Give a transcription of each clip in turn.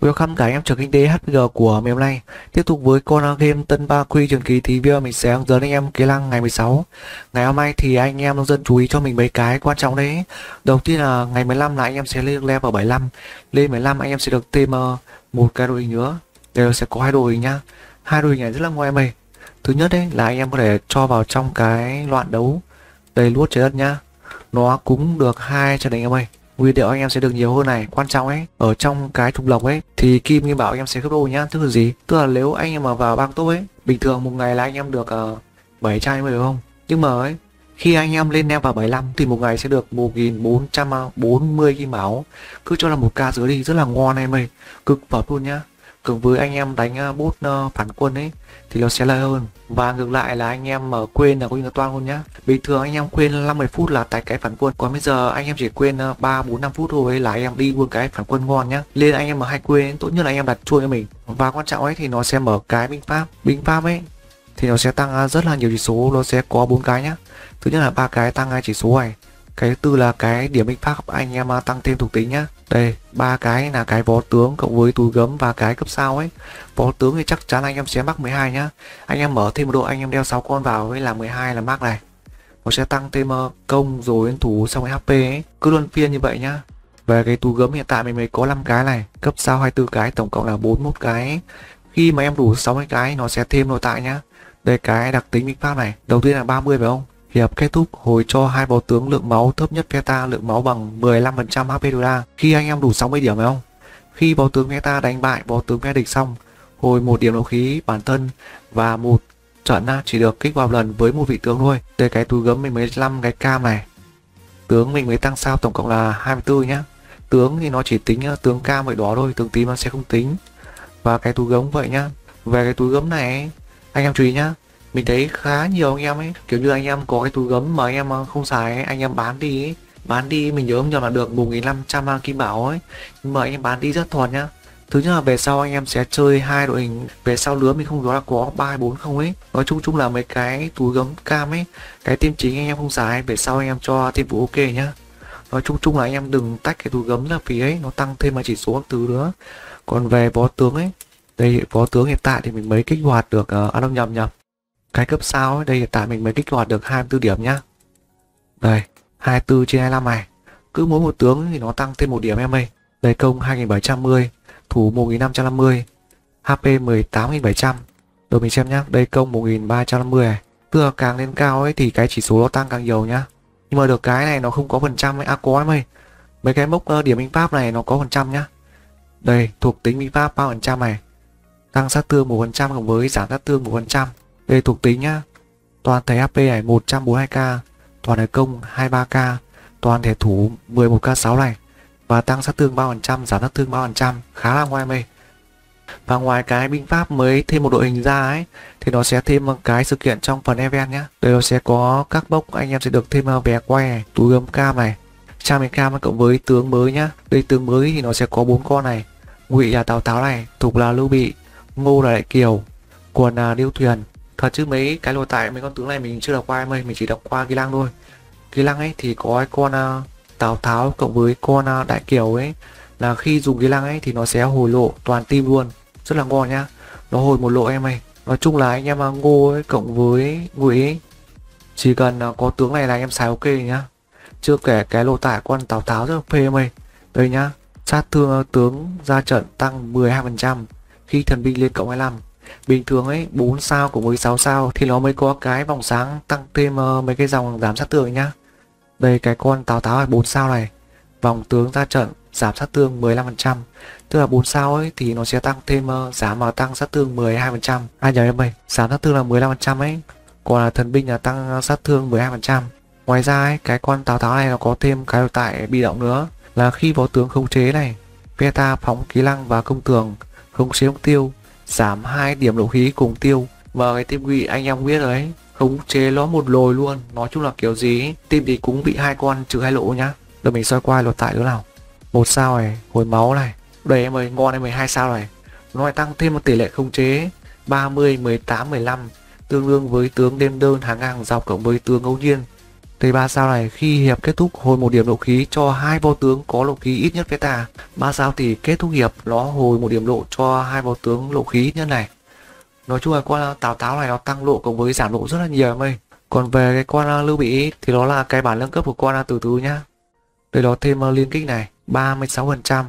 Welcome cả em trường kinh tế HPG của ngày hôm nay. Tiếp tục với con game Tân Ba Quy truyền kỳ thì video mình sẽ hướng dẫn anh em kế năng ngày 16 Ngày hôm nay thì anh em nông dân chú ý cho mình mấy cái quan trọng đấy. Đầu tiên là ngày 15 là anh em sẽ lên level 75 Lên 15 anh em sẽ được thêm ờ, một cái đội hình nữa. Đây sẽ có hai đội hình nhá. Hai đội hình này rất là ngon em ơi Thứ nhất đấy là anh em có thể cho vào trong cái loạn đấu Đây luốt trái đất nhá. Nó cũng được hai cho đánh em ơi video anh em sẽ được nhiều hơn này quan trọng ấy ở trong cái trục lộc ấy thì kim như bảo anh em sẽ gấp đôi nhá tức là gì? Tức là nếu anh em mà vào bang top ấy bình thường một ngày là anh em được uh, 700 đúng không? Nhưng mà ấy khi anh em lên level 75 thì một ngày sẽ được 1440 kim máu. Cứ cho là một ca dưới đi rất là ngon em ơi cực phẩm luôn nhá cùng với anh em đánh uh, uh, phản quân ấy thì nó sẽ lợi hơn. Và ngược lại là anh em mở quên là có như là toan luôn nhá. Bình thường anh em quên 50 phút là tại cái phản quân. Còn bây giờ anh em chỉ quên uh, 3 4 5 phút thôi là anh em đi luôn cái phản quân ngon nhá. Nên anh em mà hay quên tốt nhất là anh em đặt chuông cho mình. Và quan trọng ấy thì nó sẽ mở cái binh pháp binh pháp ấy thì nó sẽ tăng à, rất là nhiều chỉ số nó sẽ có bốn cái nhá. Thứ nhất là ba cái tăng hai chỉ số này cái thứ tư là cái điểm binh pháp anh em à, tăng thêm thuộc tính nhá. Đây, ba cái là cái võ tướng cộng với túi gấm và cái cấp sao ấy. Võ tướng thì chắc chắn anh em sẽ mắc 12 nhá. Anh em mở thêm một độ anh em đeo 6 con vào với là 12 là mắc này. Nó sẽ tăng thêm ờ, công rồi thủ xong rồi hp ấy. Cứ luân phiên như vậy nhá. Về cái túi gấm hiện tại mình mới có 5 cái này. Cấp sao 24 cái, tổng cộng là 41 cái. Khi mà em đủ 60 cái, nó sẽ thêm nội tại nhá. Đây, cái đặc tính binh pháp này. Đầu tiên là 30 phải không? Hiệp kết thúc hồi cho hai võ tướng lượng máu thấp nhất Veta lượng máu bằng 15% HP tối đa khi anh em đủ 60 điểm phải không? Khi võ tướng Veta đánh bại võ tướng phe địch xong, hồi một điểm đấu khí bản thân và một trận chỉ được kích vào lần với một vị tướng thôi. Đây cái túi gấm mình 15 cái cam này. Tướng mình mới tăng sao tổng cộng là 24 nhá. Tướng thì nó chỉ tính ờ, tướng cam vậy đó thôi, tướng tím nó sẽ không tính. Và cái túi gấm vậy nhá. Về cái túi gấm này anh em chú ý nhá mình thấy khá nhiều anh em ấy kiểu như anh em có cái túi gấm mà anh em ờ, không xài ấy, anh em bán đi ấy. bán đi mình nhớ không nhầm là được 1.500 kim bảo ấy. Nhưng mà anh em bán đi rất thuần nhá. Thứ nhất là về sau anh em sẽ chơi hai đội hình. Về sau lứa mình không rõ là có ba bốn không ấy. Nói chung chung là mấy cái túi gấm cam ấy cái team chính anh em không xài về sau anh em cho team phụ ok nhá. Nói chung chung là anh em đừng tách cái túi gấm là vì ấy nó tăng thêm mà chỉ số các thứ nữa. Còn về võ tướng ấy đây võ tướng hiện tại thì mình mới kích hoạt được uh, à nhầm nhầm cái cấp sao ấy, đây hiện tại mình mới kích hoạt được 24 điểm nhá. Đây 24 trên 25 này. Cứ mỗi một tướng thì nó tăng thêm một điểm em ơi. Đây công 2710 thủ 1550 HP 18700 rồi mình xem nhá đây công 1350 này. Tức là càng lên cao ấy thì cái chỉ số nó tăng càng nhiều nhá. Nhưng mà được cái này nó không có phần trăm ấy à có em ơi. Mấy cái mốc ờ, điểm minh pháp này nó có phần trăm nhá. Đây thuộc tính minh pháp 3 phần trăm này. Tăng sát thương 1 phần trăm cộng với giảm sát thương 1 về thuộc tính nhá. Toàn thể AP này 142k, toàn thể công 23k, toàn thể thủ 11k6 này và tăng sát thương 3%, giảm sát thương 3%, khá là ngoài mê. Và ngoài cái binh pháp mới thêm một đội hình ra ấy thì nó sẽ thêm một cái sự kiện trong phần event nhé. Đây nó sẽ có các bốc anh em sẽ được thêm vé quay này, túi gấm cam này, trang miền cam cộng với tướng mới nhá. Đây tướng mới thì nó sẽ có bốn con này. Ngụy là Tào Tháo này, Thục là Lưu Bị, Ngô là Đại Kiều, Quần là Điêu Thuyền, thật chứ mấy cái lô tải mấy con tướng này mình chưa đọc qua em ơi mình chỉ đọc qua cái lăng thôi. Cái lăng ấy thì có cái con uh, tào tháo cộng với con uh, đại kiều ấy. Là khi dùng cái lăng ấy thì nó sẽ hồi lộ toàn tim luôn. Rất là ngon nhá. Nó hồi một lộ em ơi. Nói chung là anh em uh, ngô ấy cộng với ngụy ấy chỉ cần uh, có tướng này là anh em xài ok nhá. Chưa kể cái lô tải con tào tháo rất là phê em ơi. Đây nhá. Sát thương uh, tướng ra trận tăng 12% khi thần binh lên cộng 25 bình thường ấy 4 sao của 16 sao thì nó mới có cái vòng sáng tăng thêm uh, mấy cái dòng giảm sát thương nhá. Đây cái con tào táo 4 sao này. Vòng tướng ra trận giảm sát thương 15% tức là 4 sao ấy thì nó sẽ tăng thêm ờ, uh, giảm mà tăng sát thương 12% ai nhớ em ơi giảm sát thương là 15% ấy còn là thần binh là tăng ờ, sát thương 12% ngoài ra ấy cái con tào táo này nó có thêm cái tại bị động nữa là khi võ tướng khống chế này beta phóng ký lăng và công tường khống chế mục tiêu giảm hai điểm độ khí cùng tiêu. Và cái team quỷ anh em biết đấy, khống chế nó một lồi luôn. Nói chung là kiểu gì tim thì cũng bị hai con trừ hai lỗ nhá. Rồi mình soi qua lột tại nữa nào. Một sao này, hồi máu này. Đây em ơi, ngon em 12 sao này. Nó lại tăng thêm một tỷ lệ khống chế. 30 18 15 tương đương với tướng đêm đơn hàng ngang dọc cộng với tướng ngẫu nhiên. Thì ba sao này, khi hiệp kết thúc hồi một điểm độ khí cho hai vô tướng có độ khí ít nhất với ta. Ba sao thì kết thúc hiệp nó hồi một điểm độ cho hai vô tướng độ khí ít nhất này. Nói chung là con Tào Táo này nó tăng độ cộng với giảm độ rất là nhiều em ơi. Còn về cái con Lưu Bị thì nó là cái bản nâng cấp của con từ từ nhá. Đây nó thêm ờ, liên kích này 36%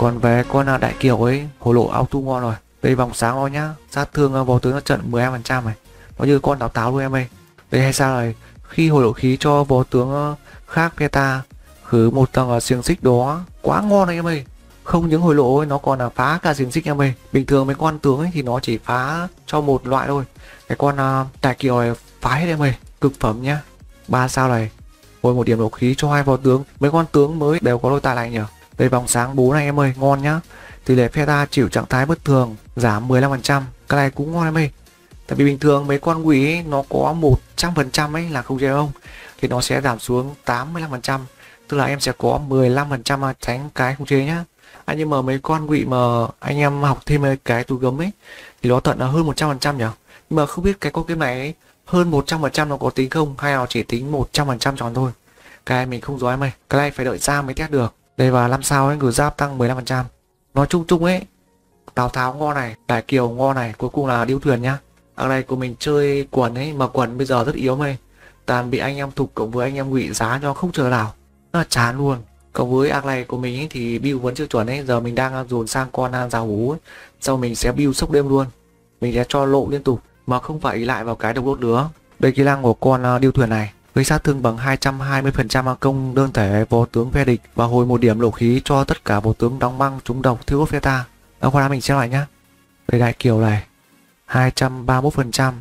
Còn về con à, đại kiều ấy, hồ lộ auto ngon rồi. Đây vòng sáng thôi nhá, sát thương vào tướng nó trận 12% này. Nó như con táo táo luôn em ơi. Đây hay sao rồi, khi hồi lộ khí cho võ tướng à, khác beta khứ một tầng à, xiềng xích đó quá ngon này em ơi. Không những hồi lộ ấy, nó còn là phá cả xiềng xích em ơi. Bình thường mấy con tướng ấy thì nó chỉ phá cho một loại thôi. Cái con uh, đại kiều này phá hết em ơi. Cực phẩm nhá. Ba sao này. Hồi một điểm độ khí cho hai võ tướng. Mấy con tướng mới đều có đôi tài này nhỉ? Đây vòng sáng bố này em ơi, ngon nhá. Tỷ lệ Feta chịu trạng thái bất thường giảm 15%. Cái này cũng ngon em ơi. Tại vì bình thường mấy con quỷ ấy, nó có 100% ấy là không chơi không thì nó sẽ giảm xuống 85%. Tức là em sẽ có 15% tránh cái không chế nhá. À, nhưng mà mấy con quỷ mà anh em học thêm cái túi gấm ấy thì nó tận là hơn 100% nhỉ. Nhưng mà không biết cái con game này ấy, hơn 100% nó có tính không hay là chỉ tính 100% tròn thôi. Cái mình không rõ em ơi. Cái này phải đợi ra mới test được. Đây và năm sao ấy ngự giáp tăng 15%. Nói chung chung ấy, Tào Tháo ngon này, Đại Kiều ngon này, cuối cùng là điêu thuyền nhá. Ở đây của mình chơi quần ấy mà quần bây giờ rất yếu mày. Toàn bị anh em thục cộng với anh em ngụy giá cho không chờ nào. Nó là chán luôn. Cộng với ác này của mình ấy, thì build vẫn chưa chuẩn ấy, giờ mình đang dồn sang con giáo hú ấy. Sau mình sẽ build sốc đêm luôn. Mình sẽ cho lộ liên tục mà không phải ý lại vào cái độc đốt nữa. Đây kỹ năng của con à, điêu thuyền này gây sát thương bằng 220% công đơn thể vô tướng phe địch và hồi một điểm lộ khí cho tất cả vô tướng đóng băng trúng độc thiếu phe ta. qua khoa mình xem lại nhá. Đây đại kiểu này 231%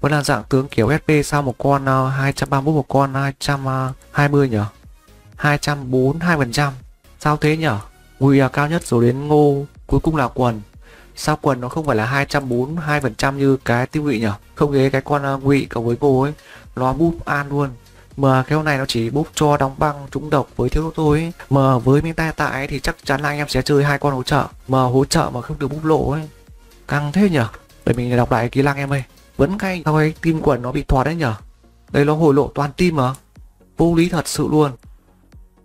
vẫn là dạng tướng kiểu SP sau một con à, uh, 231 một con 220 nhỉ 242% sao thế nhỉ nguy là cao nhất rồi đến ngô cuối cùng là quần. Sao quần nó không phải là 242% như cái tiêu ngụy nhỉ không ghế cái con uh, ngụy cộng với ngô ấy nó búp an luôn. Mà cái này nó chỉ búp cho đóng băng, trúng độc với thiếu tôi ấy. mà với miếng tay tại thì chắc chắn là anh em sẽ chơi hai con hỗ trợ. Mà hỗ trợ mà không được búp lộ ấy. Căng thế nhở? Để mình đọc lại kỹ năng em ơi. Vẫn cay sao ấy? Tim quần nó bị thoát đấy nhở? Đây nó hồi lộ toàn tim mà. Vô lý thật sự luôn.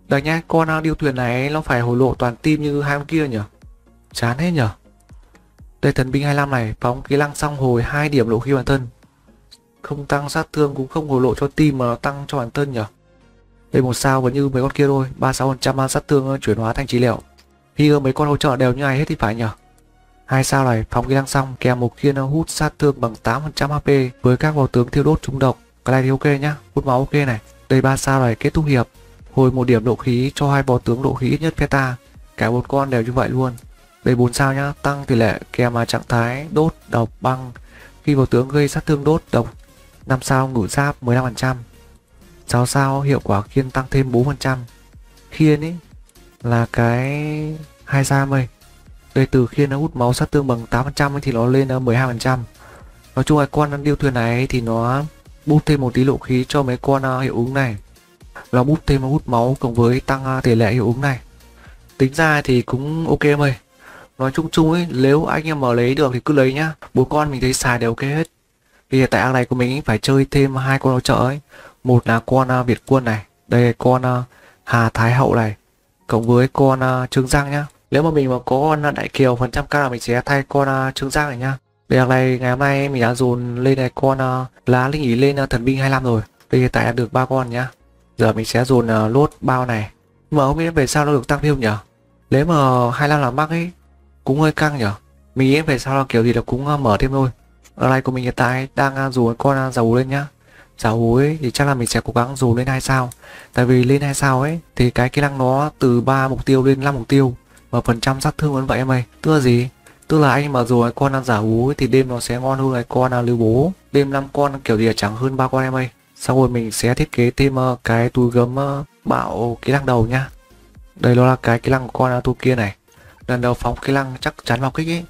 Đây nhá, con à, điêu thuyền này nó phải hồi lộ toàn tim như hai con kia nhở? Chán hết nhở? Đây thần binh 25 này, phóng kỹ năng xong hồi hai điểm lộ khi bản thân không tăng sát thương, cũng không hồi lộ cho team mà nó tăng cho bản thân nhỉ? Đây một sao vẫn như mấy con kia thôi 36% sát thương, chuyển hóa thành trí liệu. Khi mấy con hỗ trợ đều như này hết thì phải nhỉ? Hai sao này, phóng kỹ năng xong, kèm một khiên hút sát thương bằng 8% HP với các vào tướng thiêu đốt trúng độc. Cái này thì ok nhá, hút máu ok này. Đây ba sao này, kết thúc hiệp. Hồi một điểm độ khí cho hai bò tướng độ khí ít nhất peta. Cả một con đều như vậy luôn. Đây bốn sao nhá, tăng tỷ lệ kèm mà trạng thái đốt độc băng. Khi vào tướng gây sát thương đốt độc 5 sao ngủ giáp 15% 6 sao hiệu quả khiên tăng thêm 4% khiên ấy là cái hai sao mày đây từ khiên nó hút máu sát thương bằng 8% thì nó lên 12% nói chung là con điêu thuyền này thì nó bút thêm một tí lộ khí cho mấy con à, hiệu ứng này. Nó bút thêm hút máu cộng với tăng à, tỷ lệ hiệu ứng này. Tính ra thì cũng ok mày nói chung chung ấy nếu anh em mà lấy được thì cứ lấy nhá. Bốn con mình thấy xài đều ok hết thì tại ang này của mình phải chơi thêm hai con hỗ trợ ấy. Một là con uh, Việt quân này đây là con uh, Hà Thái Hậu này cộng với con uh, Trương Giang nhá. Nếu mà mình mà có con Đại Kiều phần trăm cao là mình sẽ thay con uh, Trương Giang này nhá. Đây này ngày hôm nay mình đã dồn lên này con uh, lá linh ý lên uh, thần binh 25 rồi. Đây hiện tại được ba con nhá. Giờ mình sẽ dồn uh, lốt bao này. Mà không biết về sao nó được tăng thêm nhỉ nếu mà 25 là mắc ấy cũng hơi căng nhỉ mình nghĩ về sao là kiểu gì là cũng uh, mở thêm thôi ở này của mình hiện tại đang à, rủ con à, dầu lên nhá. Dầu hú ấy thì chắc là mình sẽ cố gắng dù lên hai sao. Tại vì lên hai sao ấy thì cái kỹ năng nó từ 3 mục tiêu lên 5 mục tiêu. Và phần trăm sát thương vẫn vậy em ơi. Tức là gì? Tức là anh mà dù cái con ăn giả hú ấy, thì đêm nó sẽ ngon hơn cái con ăn lưu bố. Đêm 5 con kiểu gì là chẳng hơn ba con em ơi. Sau rồi mình sẽ thiết kế thêm uh, cái túi gấm uh, bạo kỹ năng đầu nhá. Đây nó là cái kỹ năng của con uh, tu kia này. Lần đầu phóng kỹ năng chắc chắn vào kích ấy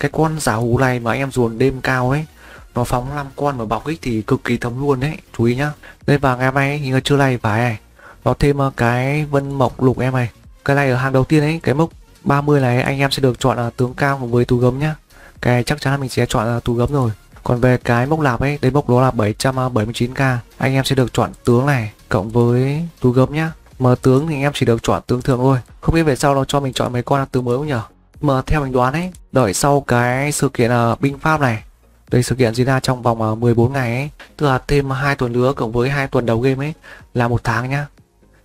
cái con giả hú này mà anh em ruồn đêm cao ấy, nó phóng 5 con mà bọc kích thì cực kỳ thấm luôn đấy chú ý nhá. Đây và ngày mai thì chưa này phải này. Nó thêm ờ, cái vân mộc lục em này. Cái này ở hàng đầu tiên ấy, cái mốc 30 này anh em sẽ được chọn là tướng cao với tú gấm nhá. Cái chắc chắn là mình sẽ chọn là tú gấm rồi. Còn về cái mốc lạp ấy, đây mốc đó là 779k anh em sẽ được chọn tướng này cộng với tú gấm nhá. Mà tướng thì anh em chỉ được chọn tướng thường thôi. Không biết về sau nó cho mình chọn mấy con tướng mới không nhở? Mà theo mình đoán ấy đợi sau cái sự kiện uh, binh pháp này đây sự kiện diễn ra trong vòng ờ, 14 ngày ấy, tức là thêm hai tuần nữa cộng với hai tuần đầu game ấy là một tháng nhá.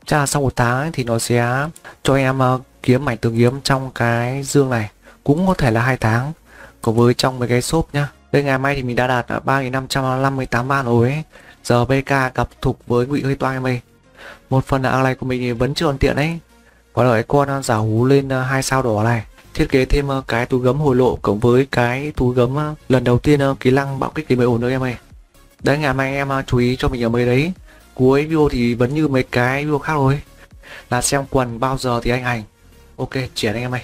Chắc là sau một tháng ấy, thì nó sẽ cho em uh, kiếm mảnh tường kiếm trong cái dương này, cũng có thể là hai tháng. Cộng với trong mấy cái shop nhá. Đây ngày mai thì mình đã đạt 3.558 ban rồi ấy. Giờ BK gặp thục với ngụy hơi toang em ơi. Một phần là này của mình thì vẫn chưa hoàn tiện ấy. Có đợi con giả hú lên hai sao đỏ này thiết kế thêm ờ, cái túi gấm hồi lộ cộng với cái túi gấm ờ, lần đầu tiên ờ, kỹ năng bạo kích thì mới ổn nữa em ơi. Đấy, ngày mai em chú ý cho mình ở mấy đấy. Cuối video thì vẫn như mấy cái video khác rồi là xem quần bao giờ thì anh hành. Ok, chuyển anh em ơi.